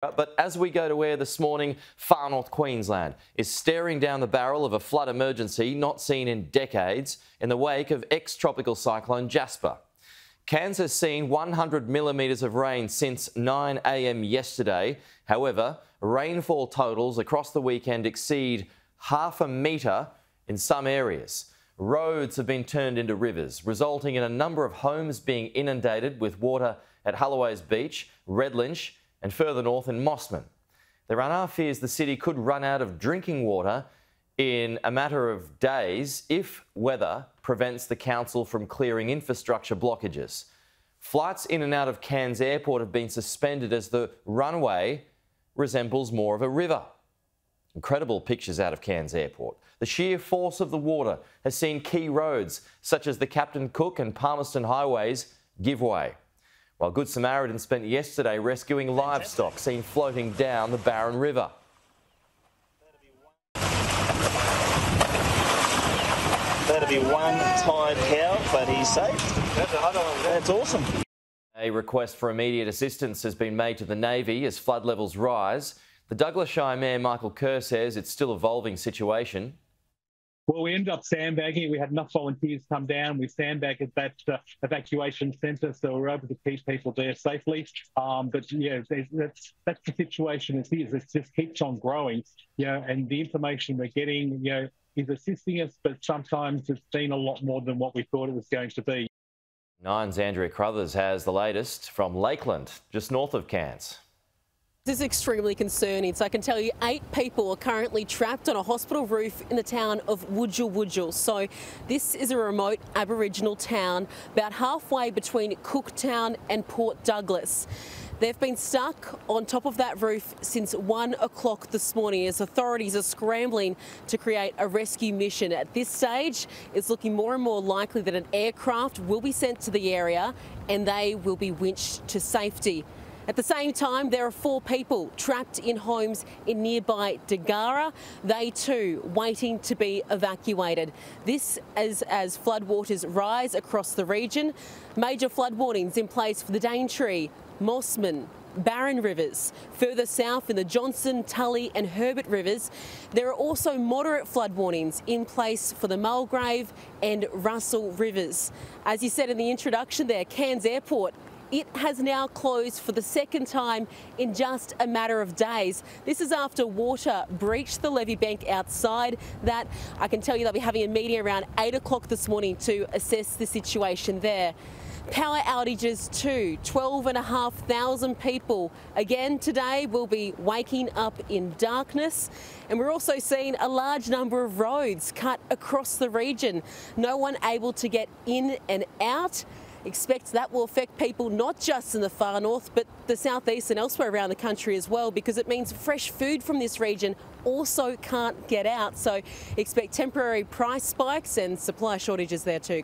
But as we go to air this morning, far north Queensland is staring down the barrel of a flood emergency not seen in decades in the wake of ex tropical cyclone Jasper. Cairns has seen 100 millimetres of rain since 9am yesterday. However, rainfall totals across the weekend exceed half a metre in some areas. Roads have been turned into rivers, resulting in a number of homes being inundated with water at Holloway's Beach, Redlynch, and further north in Mossman. There are fears the city could run out of drinking water in a matter of days if weather prevents the council from clearing infrastructure blockages. Flights in and out of Cairns Airport have been suspended as the runway resembles more of a river. Incredible pictures out of Cairns Airport. The sheer force of the water has seen key roads such as the Captain Cook and Palmerston highways give way while Good Samaritan spent yesterday rescuing livestock seen floating down the Barron River. That'll be one tired cow, but he's safe. That's awesome. A request for immediate assistance has been made to the Navy as flood levels rise. The Douglas Shire Mayor Michael Kerr says it's still a evolving situation. Well, we ended up sandbagging. We had enough volunteers come down. We sandbagged that uh, evacuation centre, so we were able to keep people there safely. Um, but yeah, that's that's the situation It is. It just keeps on growing. Know, and the information we're getting, you know, is assisting us, but sometimes it's been a lot more than what we thought it was going to be. Nine's Andrea Crothers has the latest from Lakeland, just north of Cairns. This is extremely concerning. So I can tell you eight people are currently trapped on a hospital roof in the town of Wujal Wujal. So this is a remote Aboriginal town about halfway between Cooktown and Port Douglas. They've been stuck on top of that roof since one o'clock this morning as authorities are scrambling to create a rescue mission. At this stage, it's looking more and more likely that an aircraft will be sent to the area and they will be winched to safety. At the same time, there are four people trapped in homes in nearby Degarra. They too waiting to be evacuated. This as, as floodwaters rise across the region. Major flood warnings in place for the Daintree, Mossman, Barron rivers. Further south in the Johnstone, Tully and Herbert rivers, there are also moderate flood warnings in place for the Mulgrave and Russell rivers. As you said in the introduction there, Cairns Airport it has now closed for the second time in just a matter of days. This is after water breached the levee bank outside that I can tell you they'll be having a meeting around 8 o'clock this morning to assess the situation there. Power outages too, 12,500 people again today will be waking up in darkness and we're also seeing a large number of roads cut across the region. No one able to get in and out expects that will affect people not just in the far north but the southeast and elsewhere around the country as well because it means fresh food from this region also can't get out. So expect temporary price spikes and supply shortages there too.